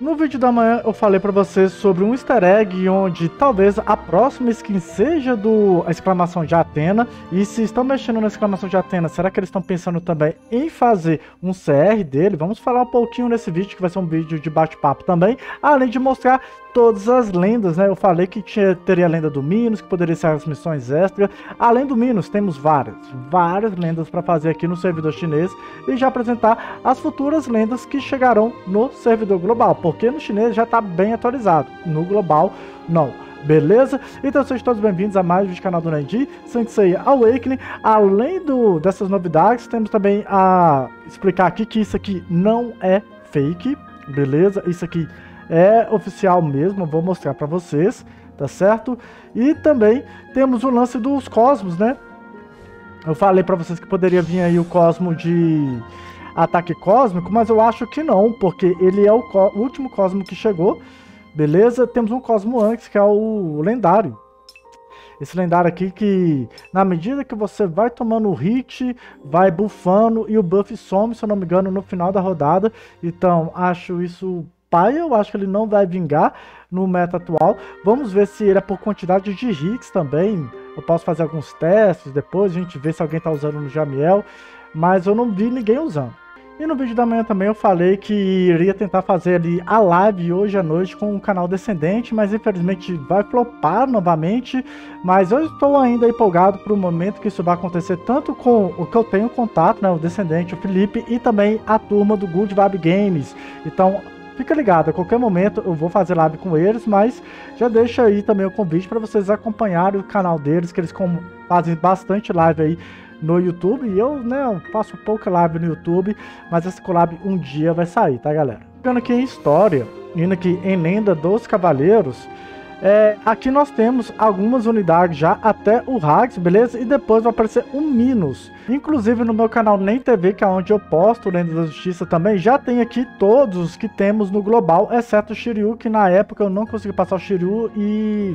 No vídeo da manhã eu falei para vocês sobre um easter egg onde talvez a próxima skin seja do a exclamação de Atena. E se estão mexendo na exclamação de Atena, será que eles estão pensando também em fazer um CR dele? Vamos falar um pouquinho nesse vídeo, que vai ser um vídeo de bate-papo também, além de mostrar todas as lendas, né? Eu falei que tinha, teria a lenda do Minos, que poderia ser as missões extras. Além do Minos, temos várias, várias lendas para fazer aqui no servidor chinês e já apresentar as futuras lendas que chegarão no servidor global, porque no chinês já está bem atualizado, no global não. Beleza? Então sejam todos bem-vindos a mais um vídeo do canal do Nandi, Sensei Awakening. Além do, dessas novidades, temos também a explicar aqui que isso aqui não é fake, beleza? Isso aqui oficial mesmo, vou mostrar para vocês, tá certo? E também temos o lance dos cosmos, né? Eu falei para vocês que poderia vir aí o cosmo de ataque cósmico, mas eu acho que não, porque ele é o, o último cosmo que chegou, beleza? Temos um cosmo antes, que é o lendário. Esse lendário aqui que, na medida que você vai tomando hit, vai buffando e o buff some, se eu não me engano, no final da rodada. Então, acho isso pai, eu acho que ele não vai vingar no meta atual. Vamos ver se ele é por quantidade de hits também. Eu posso fazer alguns testes depois, a gente vê se alguém está usando no Jamiel. Mas eu não vi ninguém usando. E no vídeo da manhã também eu falei que iria tentar fazer ali a live hoje à noite com o canal Descendente, mas infelizmente vai flopar novamente. Mas eu estou ainda empolgado para o momento que isso vai acontecer, tanto com o que eu tenho contato, né, o Descendente, o Felipe, e também a turma do Good Vibe Games. Então fica ligado, a qualquer momento eu vou fazer live com eles, mas já deixa aí também o convite para vocês acompanharem o canal deles, que eles fazem bastante live aí no YouTube. E eu, né, faço pouca live no YouTube, mas essa collab um dia vai sair, tá, galera? Ficando aqui em história, indo aqui em Lenda dos Cavaleiros, é, aqui nós temos algumas unidades já até o Hags, beleza? E depois vai aparecer um Minos. Inclusive no meu canal Nem TV, que é onde eu posto Lenda da Justiça também, já tem aqui todos os que temos no global, exceto o Shiryu, que na época eu não consegui passar o Shiryu e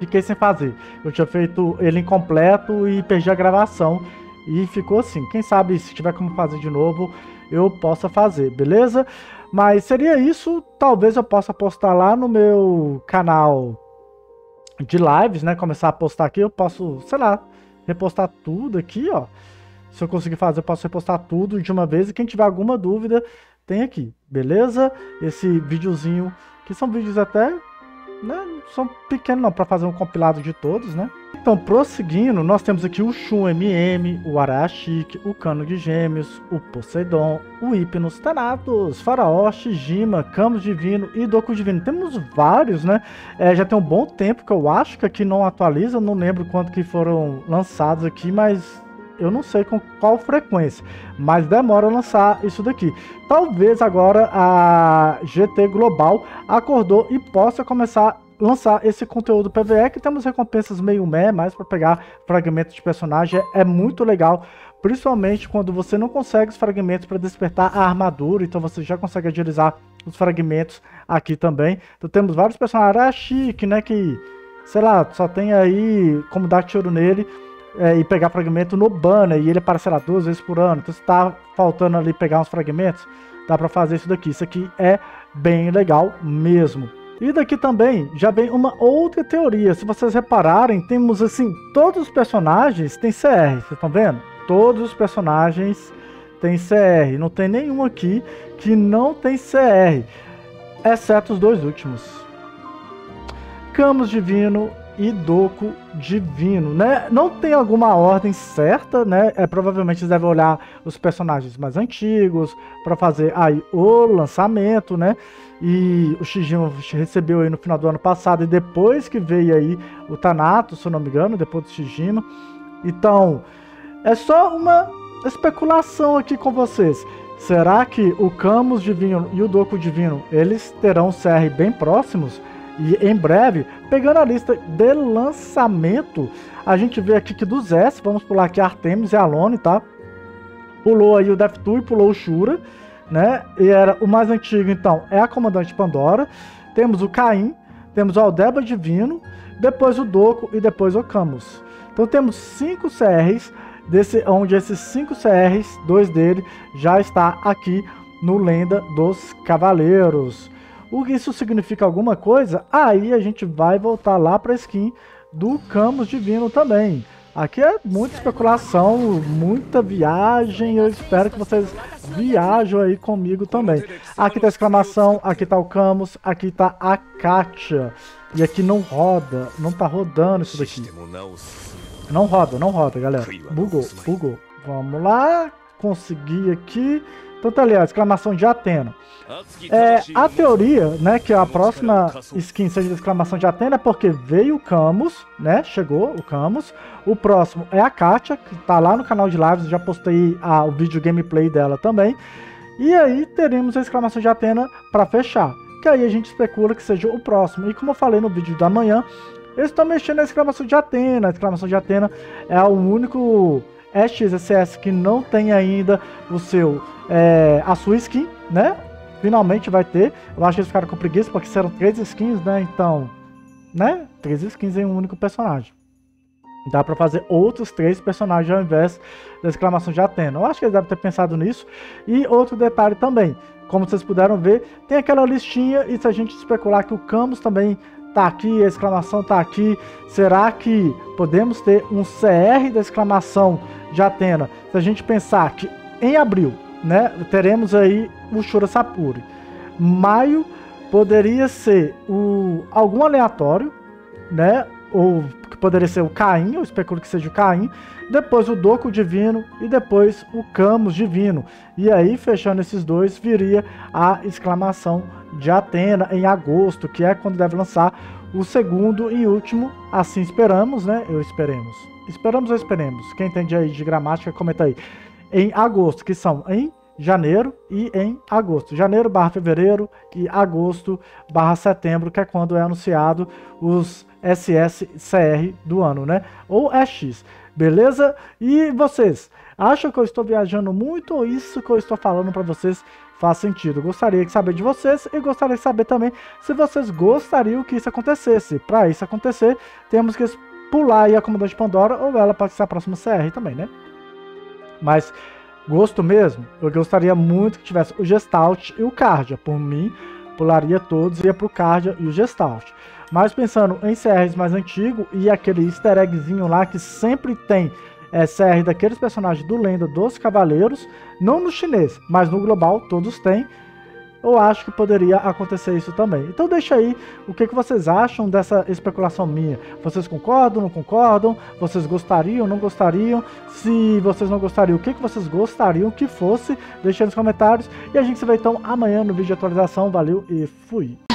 fiquei sem fazer. Eu tinha feito ele incompleto e perdi a gravação. E ficou assim. Quem sabe se tiver como fazer de novo, eu possa fazer, beleza? Mas seria isso. Talvez eu possa postar lá no meu canal de lives, né? Começar a postar aqui. Eu posso, sei lá, repostar tudo aqui, ó. Se eu conseguir fazer, eu posso repostar tudo de uma vez. E quem tiver alguma dúvida, tem aqui, beleza? Esse videozinho, que são vídeos até né, são pequenos não, para fazer um compilado de todos, né? Então, prosseguindo, nós temos aqui o Shun MM, o Arashik, o Cano de Gêmeos, o Poseidon, o Hypnos, Thanatos, Faraó, Shijima, Camus Divino e Doku Divino. Temos vários, né? É, já tem um bom tempo que eu acho que aqui não atualiza, não lembro quanto que foram lançados aqui, mas eu não sei com qual frequência, mas demora a lançar isso daqui. Talvez agora a GT Global acordou e possa começar a lançar esse conteúdo PVE, que temos recompensas meio meh, mais para pegar fragmentos de personagem, é muito legal, principalmente quando você não consegue os fragmentos para despertar a armadura, então você já consegue agilizar os fragmentos aqui também. Então temos vários personagens, ah, chique, né, que, sei lá, só tem aí como dar tiro nele, é, e pegar fragmento no banner e ele aparece lá duas vezes por ano. Então se tá faltando ali pegar uns fragmentos, dá para fazer isso daqui. Isso aqui é bem legal mesmo. E daqui também já vem uma outra teoria. Se vocês repararem, temos assim, todos os personagens têm CR, vocês estão vendo? Todos os personagens têm CR, não tem nenhum aqui que não tem CR, exceto os dois últimos. Camus Divino e Doku Divino, né? Não tem alguma ordem certa, né? É provavelmente devem olhar os personagens mais antigos para fazer aí o lançamento, né? E o Shijima recebeu aí no final do ano passado e depois que veio aí o Tanato, se eu não me engano, depois do Shijima. Então, é só uma especulação aqui com vocês. Será que o Camus Divino e o Doku Divino, eles terão CR bem próximos? E em breve, pegando a lista de lançamento, a gente vê aqui que dos S, vamos pular aqui Artemis e Alone, tá? Pulou aí o Deathtool e pulou o Shura, né? E era o mais antigo, então, é a Comandante Pandora. Temos o Caim, temos o Aldeba Divino, depois o Doco e depois o Camus. Então temos cinco CRs, desse, onde esses cinco CRs, dois dele, já está aqui no Lenda dos Cavaleiros. O que isso significa alguma coisa? Aí a gente vai voltar lá para a skin do Camus Divino também. Aqui é muita especulação, muita viagem. Eu espero que vocês viajam aí comigo também. Aqui tá a exclamação, aqui tá o Camus, aqui tá a Katia. E aqui não roda, não tá rodando isso daqui. Não roda, não roda, galera. Bugou, bugou. Vamos lá, consegui aqui. Então tá ali, a exclamação de Atena. É, a teoria, né, que a próxima skin seja de exclamação de Atena é porque veio o Camus, né, chegou o Camus. O próximo é a Katia, que tá lá no canal de lives, já postei a, o vídeo gameplay dela também. E aí teremos a exclamação de Atena para fechar, que aí a gente especula que seja o próximo. E como eu falei no vídeo da manhã, eles estão mexendo na exclamação de Atena. A exclamação de Atena é o único XSS que não tem ainda o seu é, a sua skin, né? Finalmente vai ter. Eu acho que eles ficaram com preguiça porque serão três skins, né? Então, né? Três skins em um único personagem. Dá para fazer outros três personagens ao invés da exclamação de Atena. Eu acho que eles devem ter pensado nisso. E outro detalhe também, como vocês puderam ver, tem aquela listinha e se a gente especular que o Camus também tá aqui, a exclamação tá aqui, será que podemos ter um CR da exclamação de Atena? Se a gente pensar que em abril, né, teremos aí o Shura Sapuri. Maio poderia ser o algum aleatório, né? Ou que poderia ser o Caim, eu especulo que seja o Caim, depois o Doku Divino e depois o Camus Divino. E aí, fechando esses dois, viria a exclamação de Atena em agosto, que é quando deve lançar o segundo e último, assim esperamos, né? Eu esperemos. Esperamos ou esperemos? Quem entende aí de gramática, comenta aí. Em agosto, que são em janeiro e em agosto. Janeiro barra fevereiro e agosto barra setembro, que é quando é anunciado os SSCR do ano, né? Ou X, beleza? E vocês, acham que eu estou viajando muito ou isso que eu estou falando para vocês faz sentido? Gostaria de saber de vocês e gostaria de saber também se vocês gostariam que isso acontecesse. Para isso acontecer, temos que pular aí a Comandante Pandora ou ela pode ser a próxima CR também, né? Mas Gosto mesmo? Eu gostaria muito que tivesse o Gestalt e o Cardia. Por mim, pularia todos e ia pro Cardia e o Gestalt. Mas pensando em CRs mais antigo e aquele easter eggzinho lá que sempre tem é, CR daqueles personagens do Lenda dos Cavaleiros, não no chinês, mas no global todos têm eu acho que poderia acontecer isso também. Então deixa aí o que, que vocês acham dessa especulação minha. Vocês concordam, não concordam? Vocês gostariam, não gostariam? Se vocês não gostariam, o que, que vocês gostariam que fosse? Deixa aí nos comentários. E a gente se vê então amanhã no vídeo de atualização. Valeu e fui!